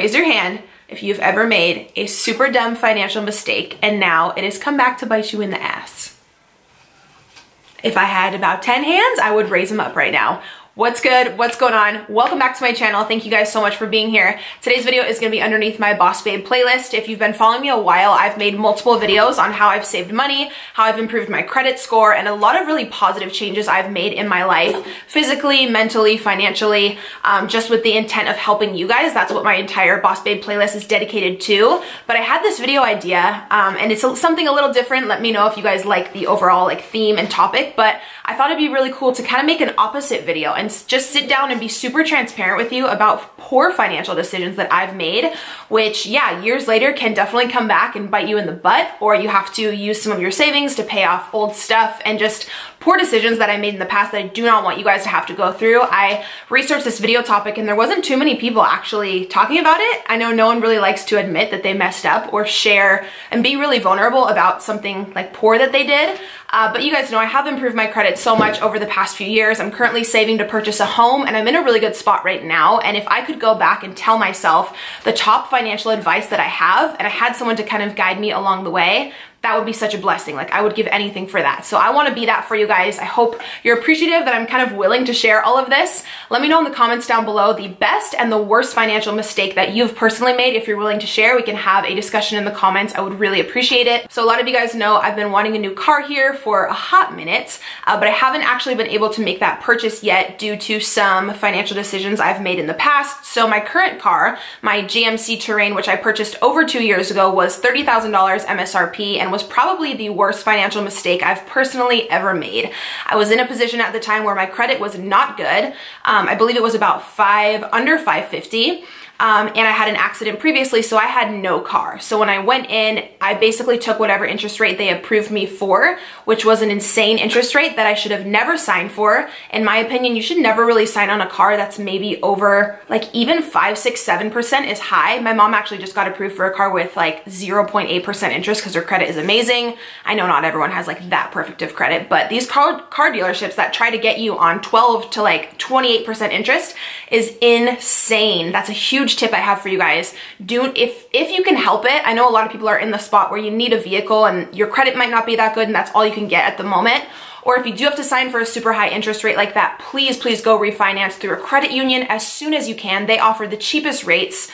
raise your hand if you've ever made a super dumb financial mistake and now it has come back to bite you in the ass. If I had about 10 hands, I would raise them up right now. What's good? What's going on? Welcome back to my channel. Thank you guys so much for being here. Today's video is gonna be underneath my Boss Babe playlist. If you've been following me a while, I've made multiple videos on how I've saved money, how I've improved my credit score, and a lot of really positive changes I've made in my life, physically, mentally, financially, um, just with the intent of helping you guys. That's what my entire Boss Babe playlist is dedicated to. But I had this video idea, um, and it's something a little different. Let me know if you guys like the overall like theme and topic, but I thought it'd be really cool to kind of make an opposite video and just sit down and be super transparent with you about poor financial decisions that I've made, which yeah, years later can definitely come back and bite you in the butt, or you have to use some of your savings to pay off old stuff and just poor decisions that I made in the past that I do not want you guys to have to go through. I researched this video topic and there wasn't too many people actually talking about it. I know no one really likes to admit that they messed up or share and be really vulnerable about something like poor that they did. Uh, but you guys know I have improved my credit so much over the past few years. I'm currently saving to purchase a home and I'm in a really good spot right now. And if I could go back and tell myself the top financial advice that I have and I had someone to kind of guide me along the way, that would be such a blessing. Like I would give anything for that. So I wanna be that for you guys. I hope you're appreciative that I'm kind of willing to share all of this. Let me know in the comments down below the best and the worst financial mistake that you've personally made. If you're willing to share, we can have a discussion in the comments. I would really appreciate it. So a lot of you guys know I've been wanting a new car here for a hot minute, uh, but I haven't actually been able to make that purchase yet due to some financial decisions I've made in the past. So my current car, my GMC Terrain, which I purchased over two years ago, was $30,000 MSRP and was probably the worst financial mistake I've personally ever made. I was in a position at the time where my credit was not good. Um, I believe it was about five, under 550 um, and I had an accident previously, so I had no car. So when I went in, I basically took whatever interest rate they approved me for, which was an insane interest rate that I should have never signed for. In my opinion, you should never really sign on a car that's maybe over, like even five, six, seven percent is high. My mom actually just got approved for a car with like 0.8% interest because her credit is amazing. I know not everyone has like that perfect of credit, but these car, car dealerships that try to get you on 12 to like 28% interest is insane. That's a huge huge tip I have for you guys. Do if if you can help it, I know a lot of people are in the spot where you need a vehicle and your credit might not be that good and that's all you can get at the moment. Or if you do have to sign for a super high interest rate like that, please, please go refinance through a credit union as soon as you can. They offer the cheapest rates.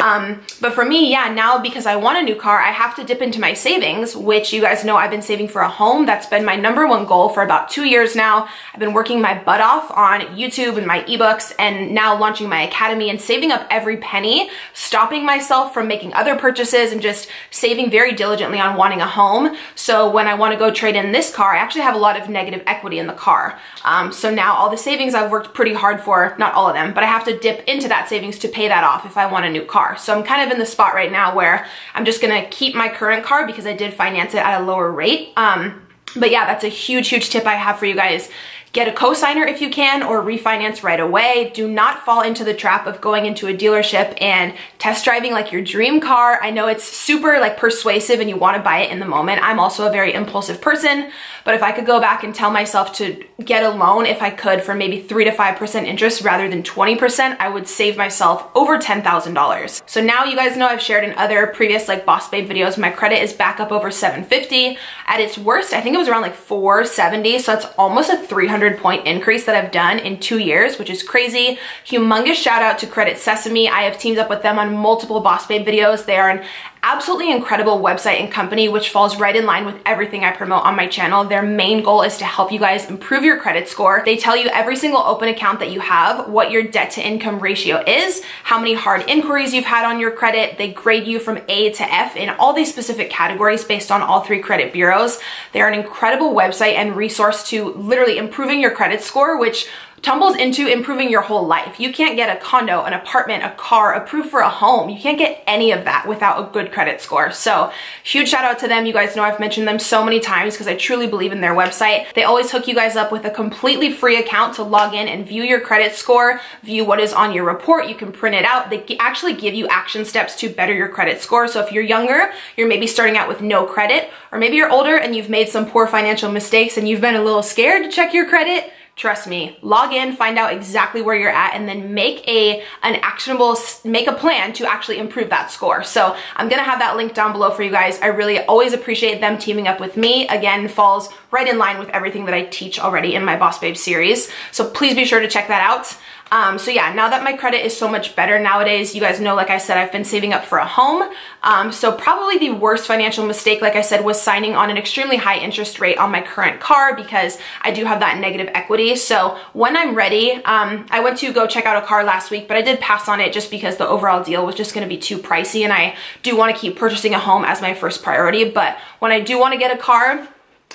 Um, but for me, yeah, now because I want a new car, I have to dip into my savings, which you guys know I've been saving for a home. That's been my number one goal for about two years now. I've been working my butt off on YouTube and my ebooks and now launching my academy and saving up every penny, stopping myself from making other purchases and just saving very diligently on wanting a home. So when I want to go trade in this car, I actually have a lot of negative equity in the car. Um, so now all the savings I've worked pretty hard for, not all of them, but I have to dip into that savings to pay that off if I want a new car car. So I'm kind of in the spot right now where I'm just gonna keep my current car because I did finance it at a lower rate. Um, but yeah, that's a huge, huge tip I have for you guys Get a cosigner if you can or refinance right away. Do not fall into the trap of going into a dealership and test driving like your dream car. I know it's super like persuasive and you want to buy it in the moment. I'm also a very impulsive person, but if I could go back and tell myself to get a loan if I could for maybe 3 to 5% interest rather than 20%, I would save myself over $10,000. So now you guys know I've shared in other previous like Boss Babe videos, my credit is back up over 750. At its worst, I think it was around like 470, so it's almost a 300 100 point increase that I've done in two years, which is crazy. Humongous shout out to Credit Sesame. I have teamed up with them on multiple Boss Babe videos. They are an absolutely incredible website and company which falls right in line with everything I promote on my channel. Their main goal is to help you guys improve your credit score. They tell you every single open account that you have, what your debt to income ratio is, how many hard inquiries you've had on your credit. They grade you from A to F in all these specific categories based on all three credit bureaus. They're an incredible website and resource to literally improving your credit score, which tumbles into improving your whole life. You can't get a condo, an apartment, a car, approved for a home. You can't get any of that without a good credit score. So huge shout out to them. You guys know I've mentioned them so many times because I truly believe in their website. They always hook you guys up with a completely free account to log in and view your credit score, view what is on your report. You can print it out. They actually give you action steps to better your credit score. So if you're younger, you're maybe starting out with no credit, or maybe you're older and you've made some poor financial mistakes and you've been a little scared to check your credit, trust me, log in, find out exactly where you're at, and then make a an actionable, make a plan to actually improve that score. So I'm gonna have that link down below for you guys. I really always appreciate them teaming up with me. Again, falls right in line with everything that I teach already in my Boss Babe series. So please be sure to check that out. Um, so yeah, now that my credit is so much better nowadays, you guys know, like I said, I've been saving up for a home. Um, so probably the worst financial mistake, like I said, was signing on an extremely high interest rate on my current car because I do have that negative equity. So when I'm ready, um, I went to go check out a car last week, but I did pass on it just because the overall deal was just gonna be too pricey and I do wanna keep purchasing a home as my first priority. But when I do wanna get a car,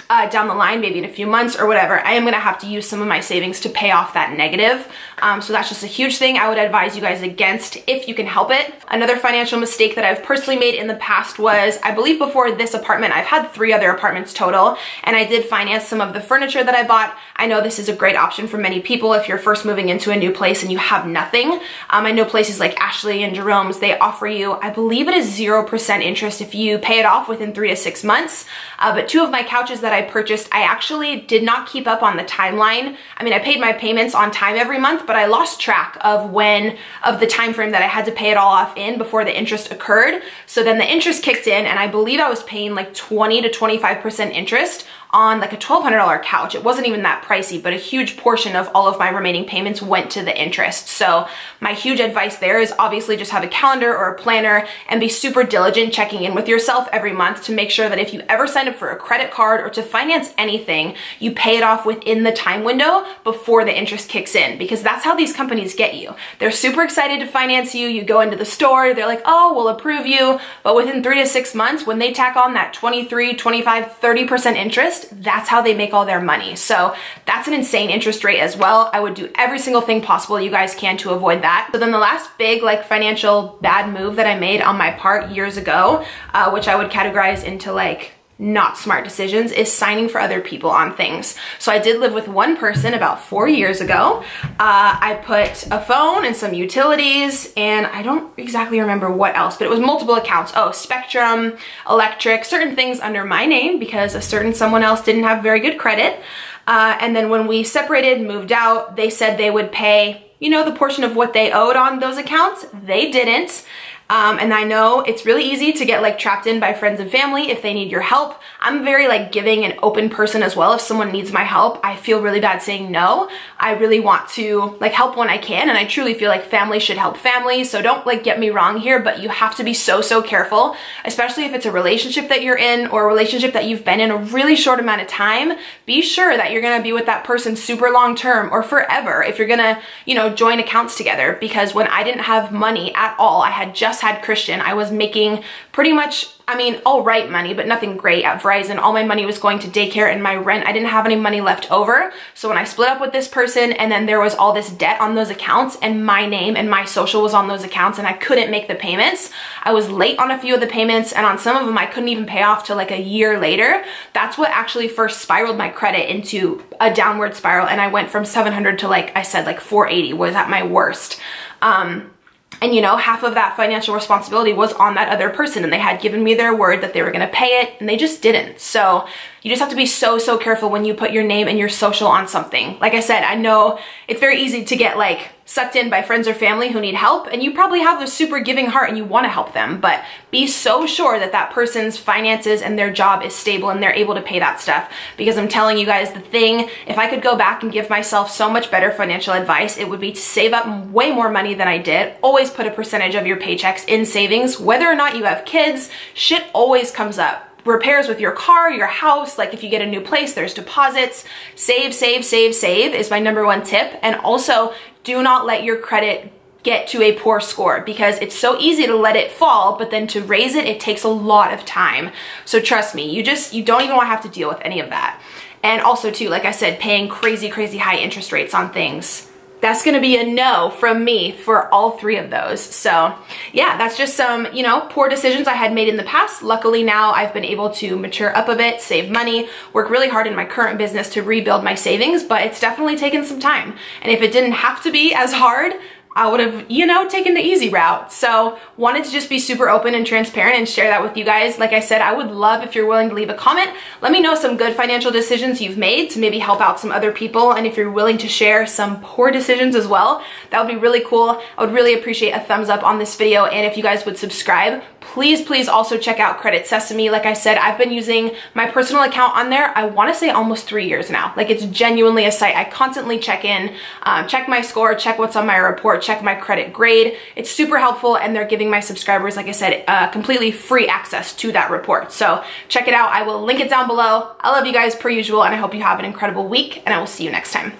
uh, down the line, maybe in a few months or whatever, I am gonna have to use some of my savings to pay off that negative. Um, so that's just a huge thing I would advise you guys against if you can help it. Another financial mistake that I've personally made in the past was, I believe before this apartment, I've had three other apartments total, and I did finance some of the furniture that I bought. I know this is a great option for many people if you're first moving into a new place and you have nothing. Um, I know places like Ashley and Jerome's, they offer you, I believe it is 0% interest if you pay it off within three to six months. Uh, but two of my couches that I purchased, I actually did not keep up on the timeline. I mean, I paid my payments on time every month, but I lost track of when, of the time frame that I had to pay it all off in before the interest occurred. So then the interest kicked in and I believe I was paying like 20 to 25% interest on like a $1,200 couch. It wasn't even that pricey, but a huge portion of all of my remaining payments went to the interest. So my huge advice there is obviously just have a calendar or a planner and be super diligent checking in with yourself every month to make sure that if you ever sign up for a credit card or to finance anything, you pay it off within the time window before the interest kicks in because that's how these companies get you. They're super excited to finance you. You go into the store, they're like, oh, we'll approve you. But within three to six months, when they tack on that 23, 25, 30% interest, that's how they make all their money. So that's an insane interest rate as well. I would do every single thing possible you guys can to avoid that. So then the last big like financial bad move that I made on my part years ago, uh, which I would categorize into like not smart decisions is signing for other people on things. So I did live with one person about four years ago. Uh, I put a phone and some utilities and I don't exactly remember what else, but it was multiple accounts. Oh, Spectrum, Electric, certain things under my name because a certain someone else didn't have very good credit. Uh, and then when we separated, moved out, they said they would pay, you know, the portion of what they owed on those accounts. They didn't. Um, and I know it's really easy to get like trapped in by friends and family if they need your help. I'm very like giving and open person as well. If someone needs my help, I feel really bad saying no. I really want to like help when I can and I truly feel like family should help family. So don't like get me wrong here, but you have to be so, so careful, especially if it's a relationship that you're in or a relationship that you've been in a really short amount of time. Be sure that you're gonna be with that person super long term or forever if you're gonna, you know, join accounts together because when I didn't have money at all, I had just just had Christian, I was making pretty much, I mean, all right money, but nothing great at Verizon. All my money was going to daycare and my rent. I didn't have any money left over. So when I split up with this person and then there was all this debt on those accounts and my name and my social was on those accounts and I couldn't make the payments, I was late on a few of the payments and on some of them I couldn't even pay off till like a year later. That's what actually first spiraled my credit into a downward spiral and I went from 700 to like I said like 480 was at my worst. Um, and you know, half of that financial responsibility was on that other person and they had given me their word that they were gonna pay it and they just didn't. So you just have to be so, so careful when you put your name and your social on something. Like I said, I know it's very easy to get like sucked in by friends or family who need help and you probably have a super giving heart and you want to help them but be so sure that that person's finances and their job is stable and they're able to pay that stuff. Because I'm telling you guys the thing if I could go back and give myself so much better financial advice it would be to save up way more money than I did. Always put a percentage of your paychecks in savings. Whether or not you have kids shit always comes up repairs with your car, your house, like if you get a new place, there's deposits. Save, save, save, save is my number one tip. And also do not let your credit get to a poor score because it's so easy to let it fall, but then to raise it, it takes a lot of time. So trust me, you just, you don't even want to have to deal with any of that. And also too, like I said, paying crazy, crazy high interest rates on things that's gonna be a no from me for all three of those. So yeah, that's just some, you know, poor decisions I had made in the past. Luckily now I've been able to mature up a bit, save money, work really hard in my current business to rebuild my savings, but it's definitely taken some time. And if it didn't have to be as hard, I would have, you know, taken the easy route. So wanted to just be super open and transparent and share that with you guys. Like I said, I would love if you're willing to leave a comment. Let me know some good financial decisions you've made to maybe help out some other people. And if you're willing to share some poor decisions as well, that would be really cool. I would really appreciate a thumbs up on this video. And if you guys would subscribe, please, please also check out Credit Sesame. Like I said, I've been using my personal account on there, I wanna say almost three years now. Like it's genuinely a site I constantly check in, um, check my score, check what's on my report, check my credit grade. It's super helpful and they're giving my subscribers, like I said, uh, completely free access to that report. So check it out. I will link it down below. I love you guys per usual and I hope you have an incredible week and I will see you next time.